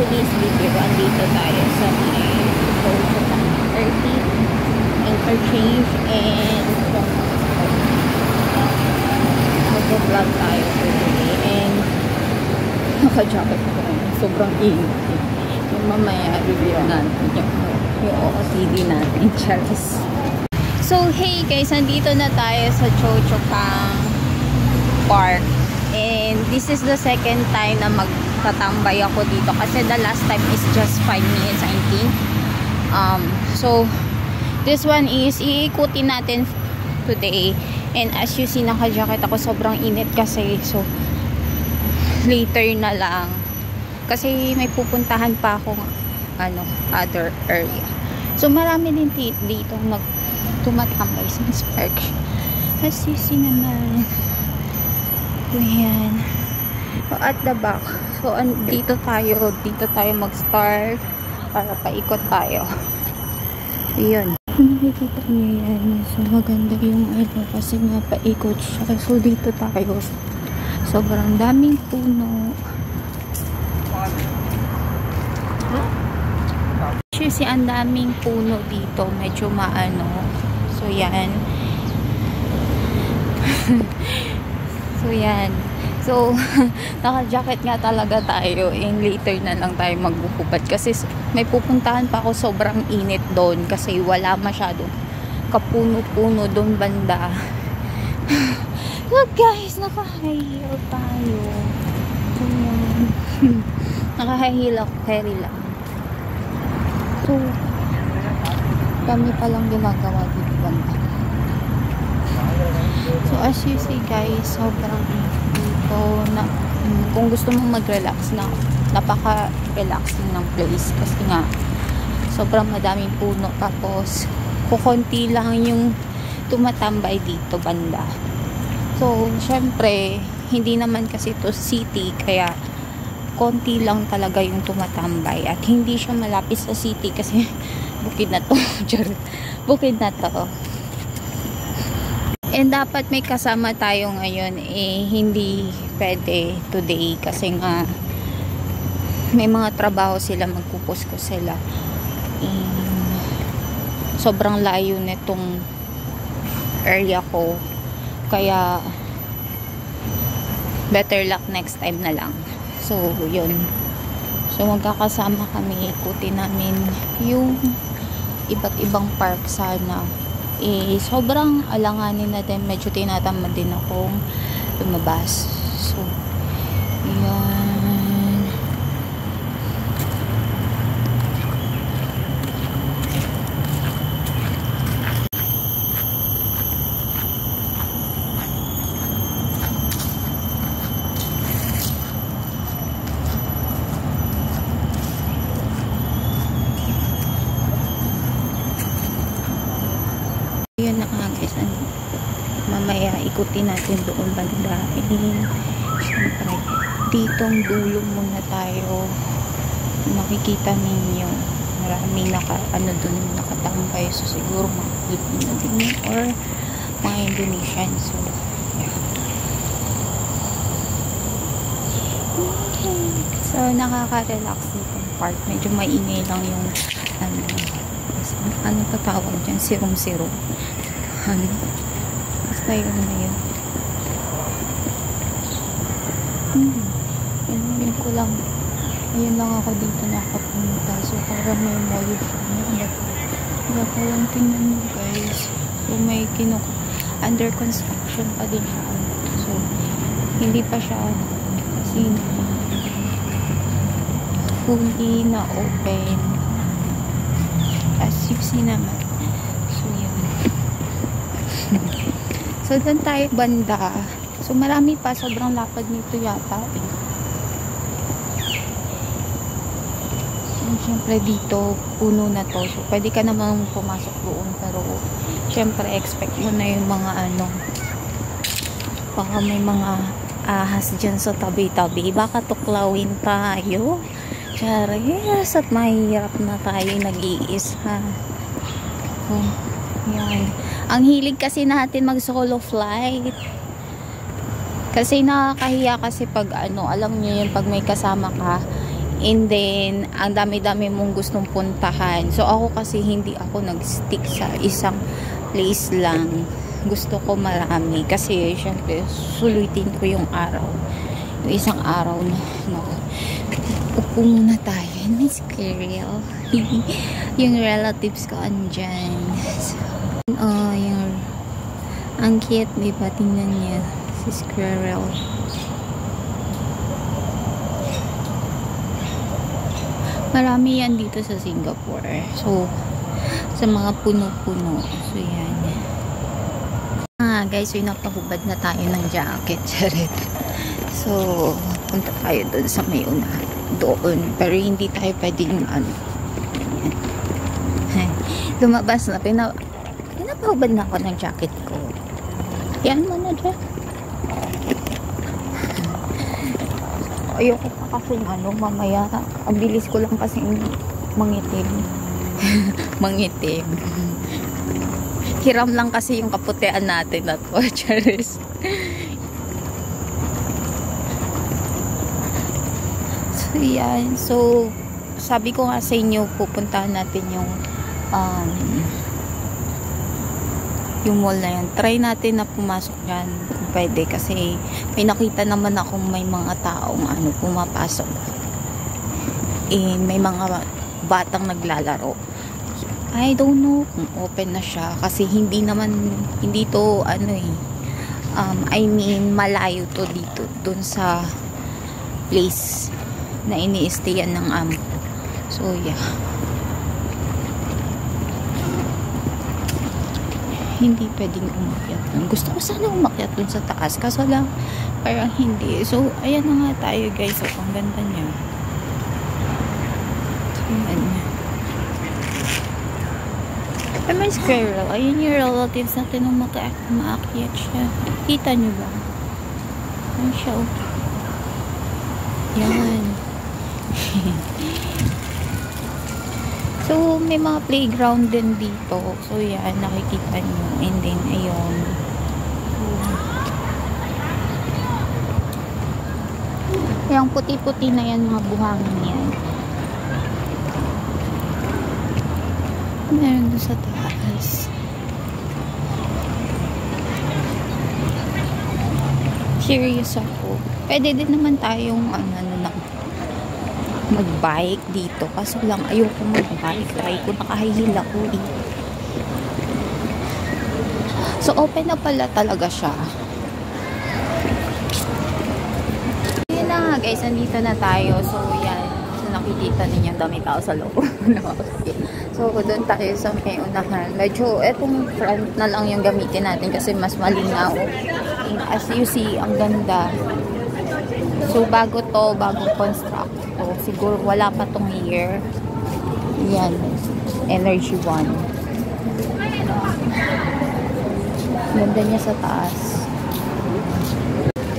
today's video, andito tayo sa may Toyota 30 interchange and mag-vlog tayo for today. And naka-jacket ako. Sobrang init. Yung mamaya review natin yung, yung OOTD natin Charles so hey guys nandito na tayo sa Chochokang Park. And this is the second time na magtatambay ako dito kasi the last time is just 5 minutes I think. Um, so this one is iikutin natin today. And as you see naka-jacket ako. Sobrang init kasi. So later na lang. Kasi may pupuntahan pa akong ano, other area. So marami din dito nag tumatambay sa park as you see naman so yan so at the back. So dito tayo dito tayo mag start para paikot tayo. Yun. Nakikita niyo yan. So maganda yung ano kasi nga paikot siya. So dito tayo. Sobrang daming puno. Kasi ang daming puno dito medyo maano. So yan. So yan so naka-jacket nga talaga tayo and later na lang tayo magbukupad kasi may pupuntahan pa ako sobrang init doon kasi wala masyadong kapuno-puno doon banda Look guys, naka-high tayo. Ayan. naka-high ako, carry lang. So, kami palang ginagawa dito banda. So, as you see guys, sobrang dito na, um, kung gusto mong mag-relax na, napaka-relaxing ng place kasi nga, sobrang madaming puno tapos, kukunti lang yung tumatambay dito banda. So, syempre, hindi naman kasi to city, kaya konti lang talaga yung tumatambay. At hindi siya malapit sa city kasi bukid na to. bukid na to. And dapat may kasama tayo ngayon, eh, hindi pwede today kasi nga may mga trabaho sila, magpupus ko sila. Eh, sobrang layo nitong area ko kaya, better luck next time na lang. So, yun. So, magkakasama kami. Ikutin namin yung iba't ibang park sana. Eh, sobrang alanganin na din. Medyo tinatamad din akong lumabas. So, yun na nga guys ano, mamaya ikutin natin doon banda. Eh, syempre ditong dulo muna tayo. Makikita ninyo maraming naka ano dun nakatambay. So siguro mga Filipino din or mga Indonesian. So so nakaka-relax nitong part. Medyo maingay lang yung ano ano pa tawag dyan? Serum ano na yun. Hmm. Yun ko lang. Ayun lang ako dito nakapunta so para may siya wala ko lang tingnan nyo guys. So may kinuk under construction pa din siya. So hindi pa siya kasi fully na open as you see naman so yun so doon tayo banda. So marami pa. Sobrang lapad nito yata. So syempre dito puno na to. So pwede ka namang pumasok doon. Pero syempre expect mo na yung mga ano. Baka may mga ahas dyan sa tabi-tabi. Baka tuklawin tayo. Charis, at mahirap na tayo nag-iisa. Oh, yan. Ang hilig kasi natin mag solo flight. Kasi nakakahiya kasi pag ano, alam niyo yun, pag may kasama ka, And then, ang dami-dami mong gustong puntahan. So, ako kasi hindi ako nag-stick sa isang place lang. Gusto ko marami. Kasi, syempre, sulutin ko yung araw. Yung isang araw na, no. Upo muna tayo. Miss Kirill. yung relatives ko andyan. So, oh, yung ang cute, di ba? Tingnan niya. Si Squirrel. Marami yan dito sa Singapore. So, sa mga puno-puno. So, yan. Ah, guys, so napahubad na tayo ng jacket. Charit. So, punta tayo doon sa may unahan. Doon. Pero hindi tayo pwedeng ano. Lumabas na. Pina, pinapahubad na ako ng jacket ko. Yan mo na dyan. ayoko pa kasi ano, mamaya, ang bilis ko lang kasi mangitim. mangitim. Hiram lang kasi yung kaputian natin at Charis. so, yan. So, sabi ko nga sa inyo, pupuntahan natin yung um, yung mall na yan. Try natin na pumasok dyan kung pwede kasi may nakita naman akong may mga taong ano, pumapasok. Eh, may mga batang naglalaro. I don't know kung open na siya kasi hindi naman, hindi to ano eh, um, I mean, malayo to dito, dun sa place na ini-stayan ng amo. So, yeah. Hindi pwedeng umakyat dun. Gusto ko sana umakyat dun sa taas. Kaso lang, parang hindi. So, ayan na nga tayo guys. So, ang ganda niya. Ayan. Ay, may squirrel. Ayun yung relatives natin nung maka maakyat siya. Kita niyo ba? Ayan siya. Oh. Yan. So, may mga playground din dito. So, yan, nakikita nyo. And then, ayun. Yung puti-puti na yan, mga buhangin yan. Meron doon sa taas. Curious ako. Pwede din naman tayong ano, ano na magbike dito. Kaso lang, ayoko magbike. Try ko, nakahihil ako eh. So, open na pala talaga siya. Yun na nga guys, nandito na tayo. So, yan. So, nakikita ninyo, dami tao sa loob. so, doon tayo sa may unahan. Medyo, etong front na lang yung gamitin natin kasi mas malinaw. And as you see, ang ganda. So, bago to, bagong construct to. Siguro wala pa tong year. Yan. Energy 1. Ganda niya sa taas.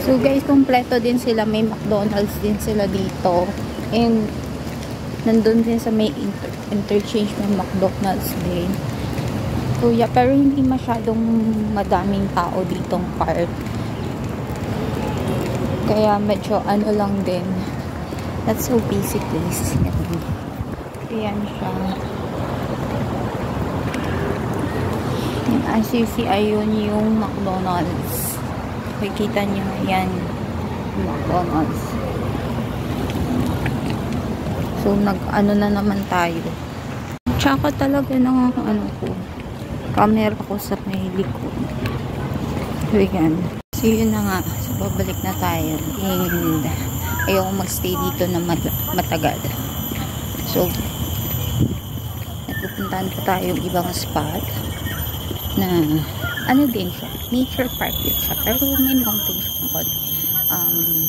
So, guys, kompleto din sila. May McDonald's din sila dito. And, nandun din sa may inter interchange may McDonald's din. So, yeah. Pero hindi masyadong madaming tao ditong park. Kaya medyo ano lang din. That's so busy place. Ayan siya. And as you see, ayun yung McDonald's. Makikita nyo, yan. McDonald's. So, nag-ano na naman tayo. Tsaka talaga ng ano ko. Camera ko sa may likod. So, yan. So, yun na nga. So, babalik na tayo. And, ayoko magstay dito na mat matagal. So, nagpupuntahan pa tayo ibang spot na, ano din siya, nature park din siya. Pero may mountain siya. Um,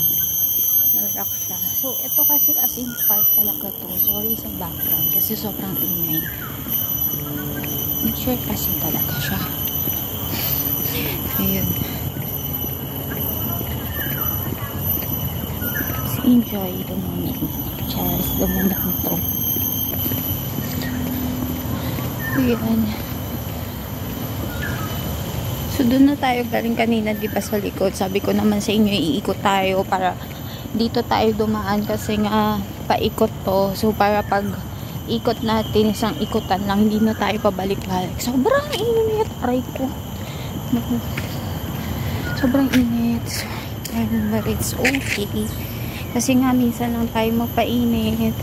rock siya. So, ito kasi as in park talaga to. Sorry sa background kasi sobrang ingay. Nature kasi talaga siya. Ayun. Enjoy the moment. Just the moment to. Ayan. So, doon na tayo galing kanina, di ba, sa likod. Sabi ko naman sa inyo, iikot tayo para dito tayo dumaan kasi nga paikot to. So, para pag ikot natin, isang ikutan lang, hindi na tayo pabalik-balik. Sobrang init. Aray ko. Sobrang init. So, but it's okay. Kasi nga, minsan lang tayo magpainit.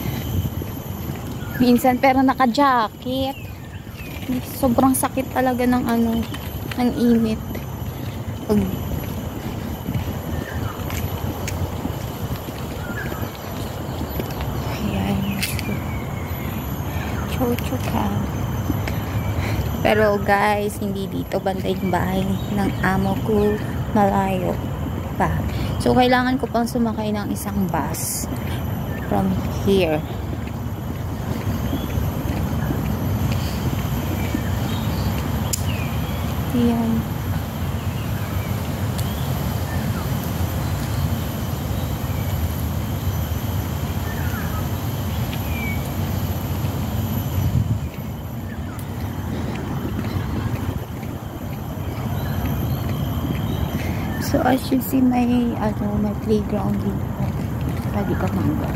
Minsan, pero naka-jacket. Sobrang sakit talaga ng ano, ng init. Pag ka. Pero guys, hindi dito banda yung bahay ng amo ko. Malayo pa. So, kailangan ko pang sumakay ng isang bus from here. Ayan. So, as you see, may, ano, may playground dito. Pwede ka mangga.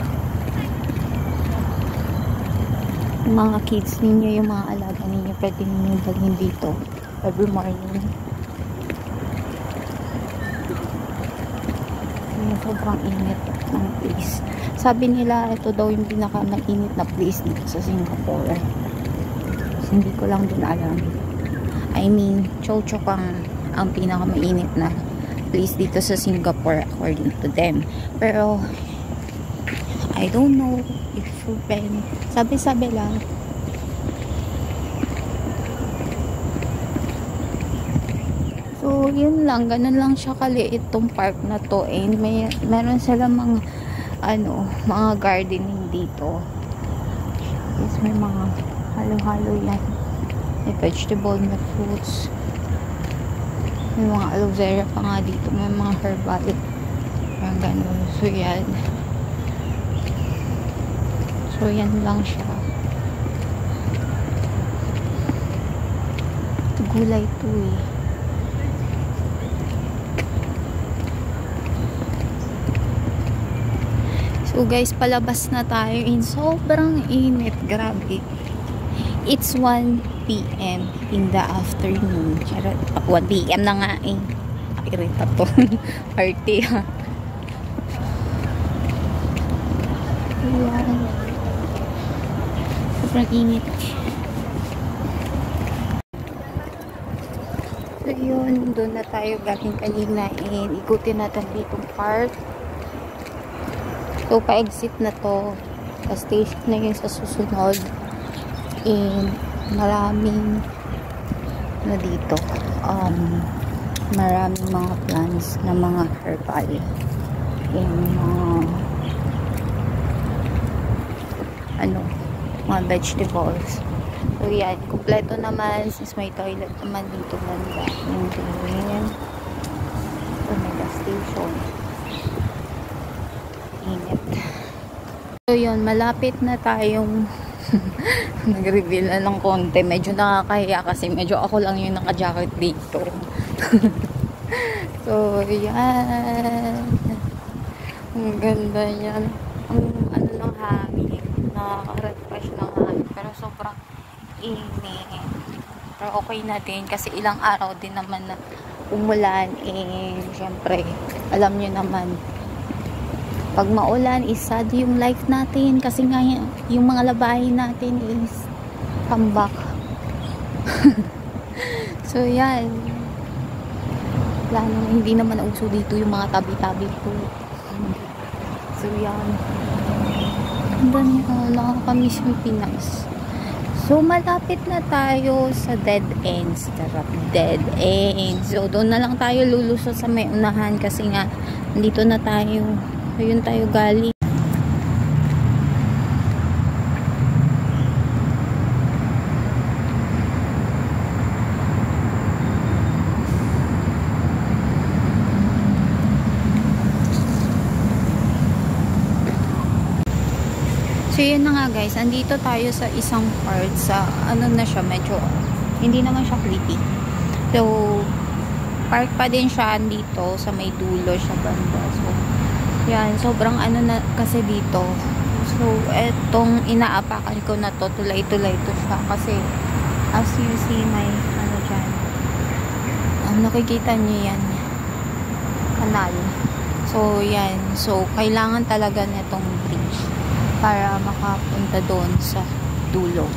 Yung mga kids ninyo, yung mga alaga ninyo, pwede ninyo dalhin dito. Every morning. Yung sobrang init ng place. Sabi nila, ito daw yung pinaka-mainit na place dito sa Singapore. So, hindi ko lang din alam. I mean, Chochokang ang pinaka-mainit na place dito sa Singapore according to them. Pero, I don't know if proven. Sabi-sabi lang. So, yun lang. Ganun lang siya kaliit tong park na to. And may, meron sila mga ano, mga gardening dito. Yes, may mga halo-halo yan. May vegetable, may fruits. May mga aloe vera pa nga dito. May mga herbal. Parang ganun. So, yan. So, yan lang siya. Gulay to eh. So, guys, palabas na tayo in sobrang init. Grabe. It's 1 p.m. in the afternoon. Charot. 1 p.m. na nga eh. Irita to. Party ha. Ayan. Sobrang init. So yun, doon na tayo galing kanina and ikutin natin ditong park. So pa-exit na to. Sa station na yun sa susunod. And maraming na dito. Um, maraming mga plants na mga herbal. And mga ano mga vegetables. So yan. Kompleto naman since may toilet naman dito banda. Yung tingin. So may gas station. Init. So yun. Malapit na tayong nag-reveal na ng konti. Medyo nakakahiya kasi medyo ako lang yung naka-jacket dito. so, yan. Ang ganda yan. Ang ano ng hangin. Nakaka-refresh ng hangin. Pero sobrang init. Pero okay na din kasi ilang araw din naman na umulan. Eh, syempre, alam nyo naman, pag maulan is sad yung life natin. Kasi nga yung mga labahin natin is tambak so yan. Plano hindi naman uso dito yung mga tabi-tabi ko so yan. Ang uh, nakakamiss yung Pinas. So malapit na tayo sa dead ends. Tarap dead ends. So doon na lang tayo lulusot sa may unahan kasi nga dito na tayo ayun tayo galing So yun na nga guys, andito tayo sa isang part sa ano na siya, medyo hindi naman siya creepy. So park pa din siya dito sa may dulo siya banda. So yan, sobrang ano na kasi dito, So, etong inaapakan ko na to, tulay-tulay to siya. Kasi, as you see, may ano dyan. Um, nakikita niyo yan. Kanal. So, yan. So, kailangan talaga nitong bridge para makapunta doon sa dulo.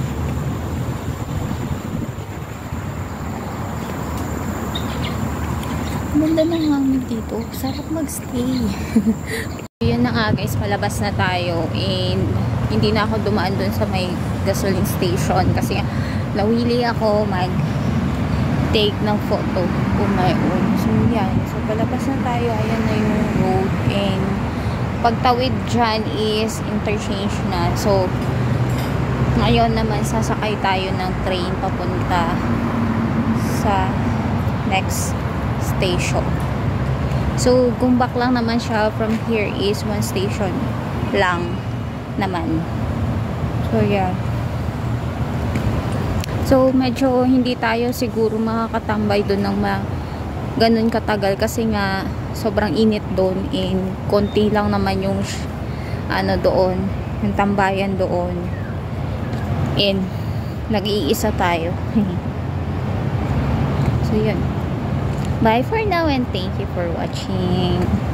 Ganda ng hangin dito. Sarap magstay. Yun na nga guys, palabas na tayo and hindi na ako dumaan dun sa may gasoline station kasi nawili ako mag take ng photo on my own. So yan, so palabas na tayo, ayan na yung road and pagtawid dyan is interchange na. So ngayon naman sasakay tayo ng train papunta sa next station. So, gumbak lang naman siya from here is one station lang naman. So, yeah. So, medyo hindi tayo siguro makakatambay doon ng ma ganun katagal kasi nga sobrang init doon and konti lang naman yung ano doon, yung tambayan doon. And nag-iisa tayo. so, yun. Bye for now and thank you for watching.